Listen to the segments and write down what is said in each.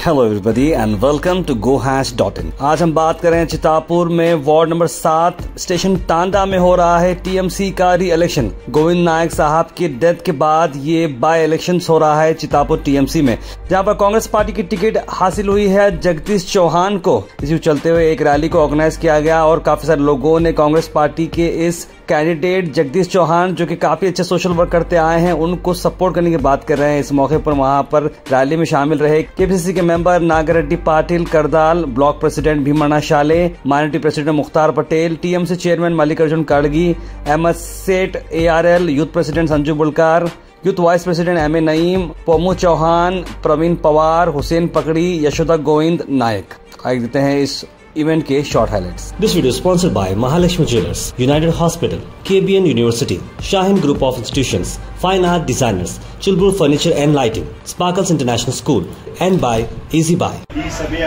Hello everybody and welcome to go dot in आज हम बात करें चितापुर में वार्ड नंबर सात, स्टेशन तांडा में हो रहा है टीएमसी का री इलेक्शन गोविंद नायक साहब की डेथ के बाद ये बाय इलेक्शन हो रहा है चितापुर टीएमसी में। जहाँ पर कांग्रेस पार्टी की टिकट हासिल हुई है जगदीश चौहान को। इसी चलते हुए एक रैली को ऑर्गेनाइज किया गया और काफ़ी सारे लोगों ने कांग्रेस पार्टी के इस कैंडिडेट जगदीश चौहान, जो कि काफ़ी अच्छे सोशल वर्क करते आए हैं, उनको सपोर्ट करने की बात कर रहे हैं। इस मौके पर वहाँ पर रैली में शामिल रहे। केपीसीसी के member Nagareddy Patil, Kardal, block president Bhimanna Shale minority president Mukhtar Patel, TMC chairman Mallikarjun Khadgi S Seth ARL, youth president Sanju Bulkar, youth vice president M A Naeem, Pomu Chauhan, Praveen Pawar, Hussain Pakdi, Yashoda Govind नायक। आइए देते हैं इस event के short highlights This video is sponsored by Mahalakshmi Jewelers, United Hospital, KBN University, Shahin Group of Institutions, Fine Art Designers, Chilbur Furniture and Lighting, Sparkles International School, and by Easy Buy. ಈ ಸಭೆಯ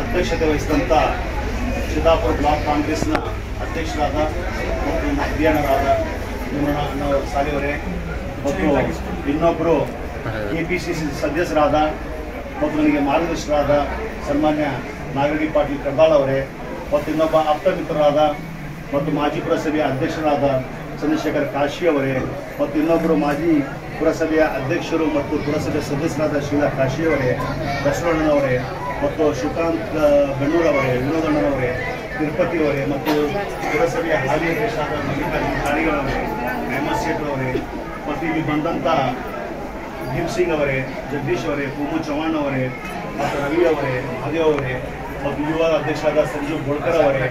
ಅಧ್ಯಕ್ಷತೆ ವಹಿಸಿದಂಥ Chittapur block ಕಾಂಗ್ರೆಸ್ನ ಅಧ್ಯಕ್ಷರಾದ ಮತ್ತು ಅಧ್ಯಯನರಾದ ಭೀಮಣ್ಣ ಸಾಲಿಯವರೇ ಮತ್ತು ಇನ್ನೊಬ್ಬರು K P C C ಸದಸ್ಯರಾದ ಮತ್ತು ನನಗೆ ಮಾರ್ಗದರ್ಶಕರಾದ ಸನ್ಮಾನ್ಯ ನಾಗಡಿ ಪಾಟೀಲ್ ಕಡ್ದಾಳ್ ಅವರೇ ಮತ್ತು ಇನ್ನೊಬ್ಬ ಆಪ್ತ ಮಿತ್ರರಾದ ಮತ್ತು ಮಾಜಿ ಪುರಸಭೆಯ ಅಧ್ಯಕ್ಷರಾದ ಚಂದ್ರಶೇಖರ್ ಕಾಶಿ ಅವರೇ ಮತ್ತು ಇನ್ನೊಬ್ಬರು ಮಾಜಿ ಪುರಸಭೆಯ ಅಧ್ಯಕ್ಷರು ಮತ್ತು ಪುರಸಭೆ ಸದಸ್ಯರಾದ ಶೀಲಾ ಕಾಶಿ ಅವರೇ ಬಸವಣ್ಣನವರೇ ಮತ್ತು ಶ್ರೀಕಾಂತ್ ಬೆಣ್ಣೂರವರೇ ವಿನೋದಣ್ಣನವರೇ ತಿರುಪತಿ ಅವರೇ ಮತ್ತು ಪುರಸಭೆಯ ಹಾಲಿ ಅಧ್ಯಕ್ಷರಾದ ಮಲ್ಲಿಕಾರ್ಜುನ ಕಾಳಿಗಳವರೇ ಅಹಮದ್ ಶೇಖ್ ಅವರೇ ಮತ್ತು ಇಲ್ಲಿ ಬಂದಂಥ ಭೀಮ್ ಸಿಂಗ್ ಅವರೇ, ಜಗದೀಶ್ ಅವರೇ, ಪೂಮು ಚೌಹಾಣ್ ಅವರೇ, ಮತ್ತು ರವಿ ಅವರೇ ಮಹದೇವ್ ಅವರೇ, ಮತ್ತು ಯುವ ಅಧ್ಯಕ್ಷರಾದ ಸಂಜು ಬೋಳ್ಕರ್ ಅವರೇ,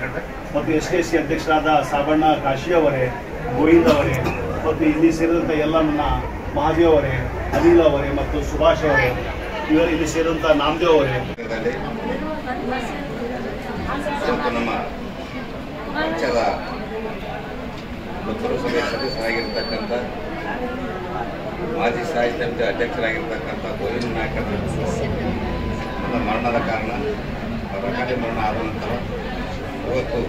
ಮತ್ತು ಎಸ್ ಕೆ ಸಿ ಅಧ್ಯಕ್ಷರಾದ ಸಾಬಣ್ಣ ಕಾಶಿ ಅವರೇ, ಗೋವಿಂದ್ ಅವರೇ, ಮತ್ತು ಇಲ್ಲಿ ಸೇರಿದಂಥ ಎಲ್ಲ ನನ್ನ ಮಹಾದೇವ್ ಅವರೇ, ಅನಿಲ್ ಅವರೇ, ಮತ್ತು ಸುಭಾಷ್ ಅವರೇ, ಇವರು ಇಲ್ಲಿ ಸೇರಿದಂಥ ನಾಮದೇವ್ ಅವರೇ. ಸದಸ್ಯರಾಗಿರ್ತಕ್ಕಂಥ ಮಾಜಿ ಸ್ಥಾಯಿ ಸಮಿತಿ ಅಧ್ಯಕ್ಷರಾಗಿರ್ತಕ್ಕಂಥ ಗೋವಿಂದ ನಾಯಕರ ನನ್ನ ಮರಣದ ಕಾರಣ ಅವರ ಅಕಾಲಿ ಮರಣ ಆದ ನಂತರ ಇವತ್ತು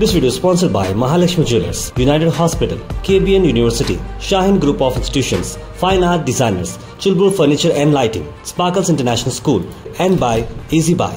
This video is sponsored by Mahalakshmi Jewelers, United Hospital, KBN University, Shahin Group of Institutions, Fine Art Designers, Chilbur Furniture and Lighting, Sparkles International School, and by Easy Buy.